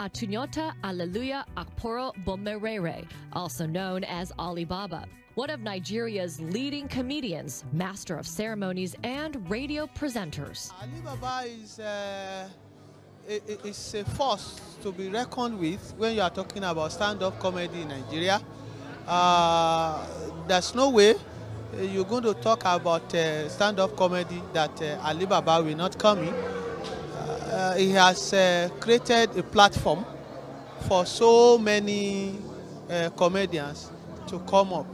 Atunyota Alleluya Akporo Bomerere, also known as Alibaba, one of Nigeria's leading comedians, master of ceremonies, and radio presenters. Alibaba is, uh, a force to be reckoned with when you are talking about stand-up comedy in Nigeria. Uh, there's no way you're going to talk about uh, stand-up comedy that uh, Alibaba will not come in. He has uh, created a platform for so many uh, comedians to come up.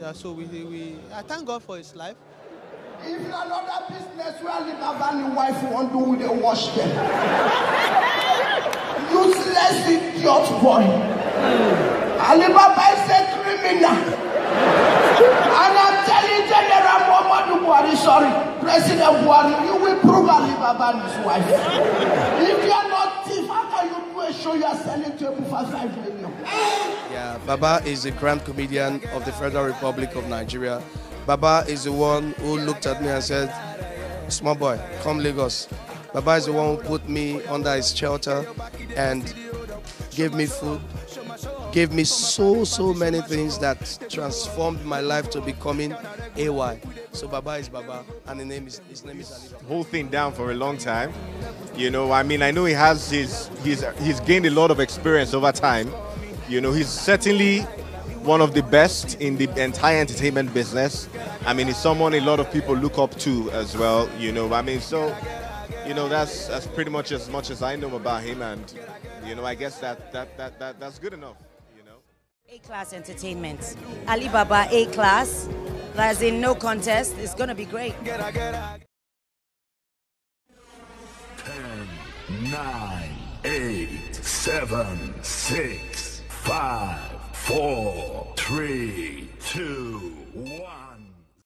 Yeah, so we, we, I thank God for his life. If another business where Alibaba and wife want to do, they wash them. Useless idiot boy. Alibaba is a criminal. and I'm telling General Muhammadu Buhari, sorry, You will prove Alibaba and his wife. if you are not thief, how can you do a show you are selling table for five million? Yeah, Baba is a grand comedian of the Federal Republic of Nigeria. Baba is the one who looked at me and said, small boy, come Lagos. Baba is the one who put me under his shelter and gave me food, gave me so, so many things that transformed my life to becoming AY. So Baba is Baba, and his name is his name is Ali. Whole thing down for a long time. You know, I mean, I know he has his he's he's gained a lot of experience over time. You know, he's certainly one of the best in the entire entertainment business. I mean, he's someone a lot of people look up to as well. You know, I mean, so you know, that's that's pretty much as much as I know about him, and you know, I guess that that that, that that's good enough. You know. A class entertainment, Alibaba A class. There's in no contest. It's gonna be great. Ten, nine, eight, seven, six, five, four, three, two, one.